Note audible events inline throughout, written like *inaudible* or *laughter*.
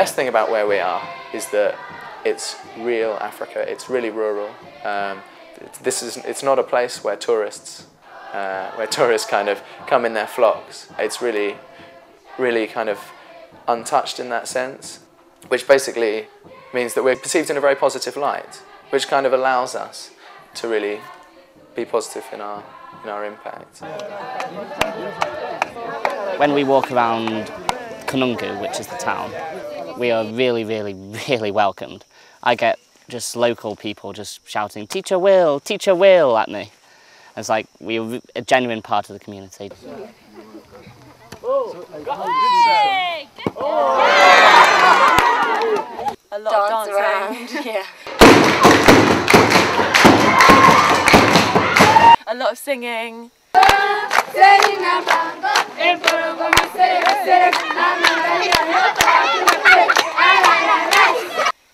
best thing about where we are is that it's real Africa. It's really rural. Um, this is it's not a place where tourists uh, where *laughs* tourists kind of come in their flocks. It's really really kind of untouched in that sense, which basically means that we're perceived in a very positive light, which kind of allows us to really be positive in our in our impact. When we walk around Kanungu, which is the town, we are really, really, really welcomed. I get just local people just shouting, Teacher Will, Teacher Will at me. It's like we're a genuine part of the community. A lot Dance of around, dancing. yeah. A lot of singing.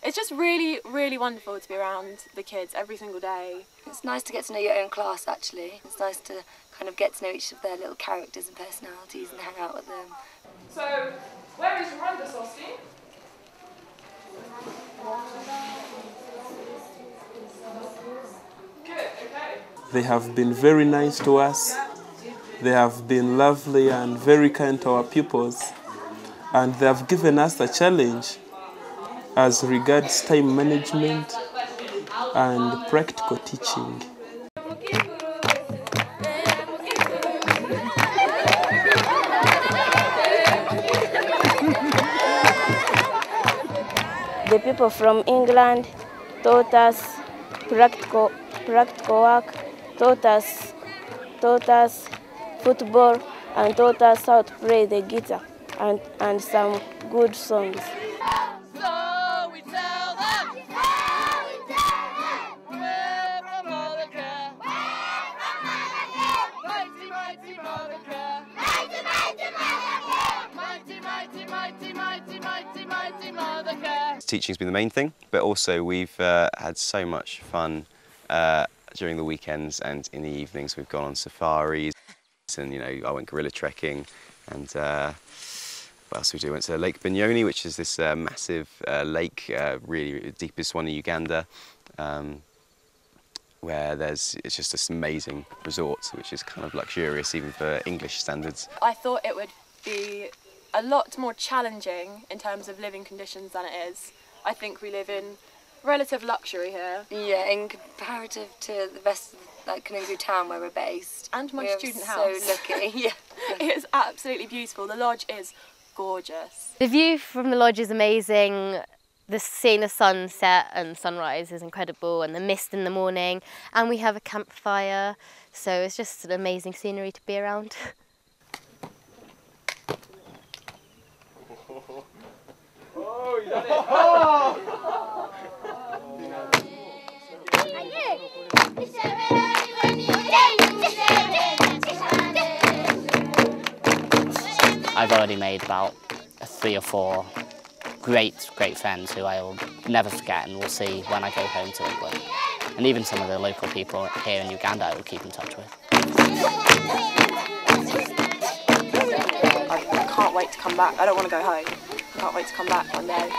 It's just really, really wonderful to be around the kids every single day. It's nice to get to know your own class actually. It's nice to kind of get to know each of their little characters and personalities and hang out with them. So, where is Rwanda, Sosti? Good, okay. They have been very nice to us. They have been lovely and very kind to our pupils. And they have given us a challenge as regards time management and practical teaching. The people from England taught us practical, practical work, taught us, taught us football, and taught us how to play the guitar and, and some good songs. Teaching's been the main thing, but also we've uh, had so much fun uh, during the weekends and in the evenings. We've gone on safaris, and you know I went gorilla trekking, and uh, what else we do? Went to Lake Bunyonyi, which is this uh, massive uh, lake, uh, really deepest one in Uganda. Um, where there's it's just this amazing resort, which is kind of luxurious even for English standards. I thought it would be a lot more challenging in terms of living conditions than it is. I think we live in relative luxury here. Yeah, in comparative to the rest of like Kanungu town where we're based. And my we're student so house. *laughs* lucky. yeah. *laughs* It is absolutely beautiful. The lodge is gorgeous. The view from the lodge is amazing. The seeing the sunset and sunrise is incredible, and the mist in the morning. And we have a campfire, so it's just an amazing scenery to be around. *laughs* I've already made about three or four great, great friends who I will never forget and will see when I go home to England. And even some of the local people here in Uganda I will keep in touch with. I can't wait to come back. I don't want to go home. I can't wait to come back one day.